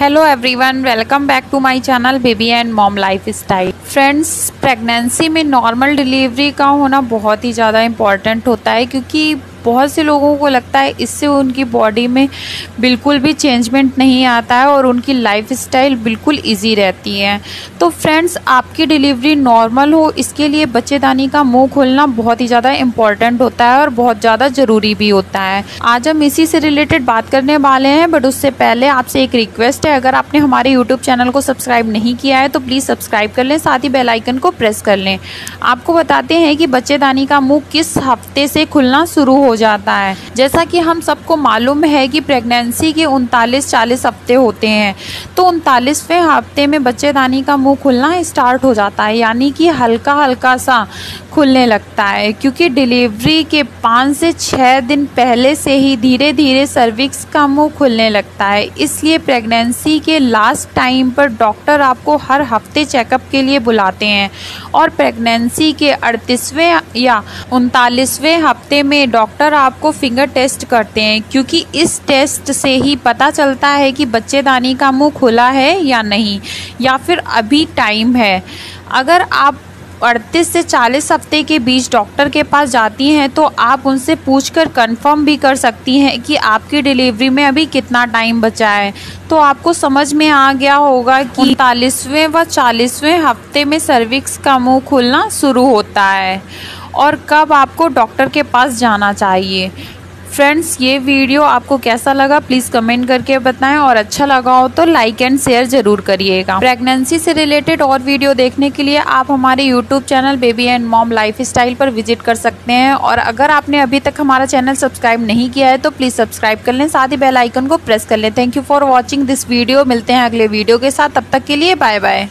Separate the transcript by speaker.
Speaker 1: Hello everyone welcome back to my channel baby and mom lifestyle friends pregnancy में normal delivery का होना बहुत ही ज़्यादा इंपॉर्टेंट होता है क्योंकि बहुत से लोगों को लगता है इससे उनकी बॉडी में बिल्कुल भी चेंजमेंट नहीं आता है और उनकी लाइफ स्टाइल बिल्कुल ईजी रहती है। तो फ्रेंड्स आपकी डिलीवरी नॉर्मल हो, इसके लिए बच्चेदानी का मुँह खोलना बहुत ही ज़्यादा इंपॉर्टेंट होता है और बहुत ज़्यादा ज़रूरी भी होता है। आज हम इसी से रिलेटेड बात करने वाले हैं बट उससे पहले आपसे एक रिक्वेस्ट है, अगर आपने हमारे यूट्यूब चैनल को सब्सक्राइब नहीं किया है तो प्लीज़ सब्सक्राइब कर लें, साथ ही बेलाइकन को प्रेस कर लें। आपको बताते हैं कि बच्चेदानी का मुँह किस हफ़्ते से खुलना शुरू हो हो जाता है। जैसा कि हम सबको मालूम है कि प्रेगनेंसी के उनतालीस चालीस हफ़्ते होते हैं। तो उनतालीसवें हफ़्ते में बच्चेदानी का मुँह खुलना स्टार्ट हो जाता है, यानी कि हल्का हल्का सा खुलने लगता है, क्योंकि डिलीवरी के पाँच से छः दिन पहले से ही धीरे धीरे सर्विक्स का मुँह खुलने लगता है। इसलिए प्रेगनेंसी के लास्ट टाइम पर डॉक्टर आपको हर हफ़्ते चेकअप के लिए बुलाते हैं और प्रेगनेंसी के अड़तीसवें या उनतालीसवें हफ़्ते में डॉक्टर आपको फिंगर टेस्ट करते हैं, क्योंकि इस टेस्ट से ही पता चलता है कि बच्चेदानी का मुँह खुला है या नहीं, या फिर अभी टाइम है। अगर आप अड़तीस से चालीस हफ़्ते के बीच डॉक्टर के पास जाती हैं तो आप उनसे पूछकर कंफर्म भी कर सकती हैं कि आपकी डिलीवरी में अभी कितना टाइम बचा है। तो आपको समझ में आ गया होगा कि उनतालीसवें व चालीसवें हफ़्ते में सर्विक्स का मुँह खुलना शुरू होता है। और कब आपको डॉक्टर के पास जाना चाहिए। फ्रेंड्स, ये वीडियो आपको कैसा लगा प्लीज़ कमेंट करके बताएँ और अच्छा लगा हो तो लाइक एंड शेयर ज़रूर करिएगा। प्रेगनेंसी से रिलेटेड और वीडियो देखने के लिए आप हमारे YouTube channel baby and mom lifestyle पर विज़िट कर सकते हैं और अगर आपने अभी तक हमारा चैनल सब्सक्राइब नहीं किया है तो प्लीज़ सब्सक्राइब कर लें, साथ ही बेलाइकन को प्रेस कर लें। Thank you for watching this video मिलते हैं अगले वीडियो के साथ, तब तक के लिए बाय बाय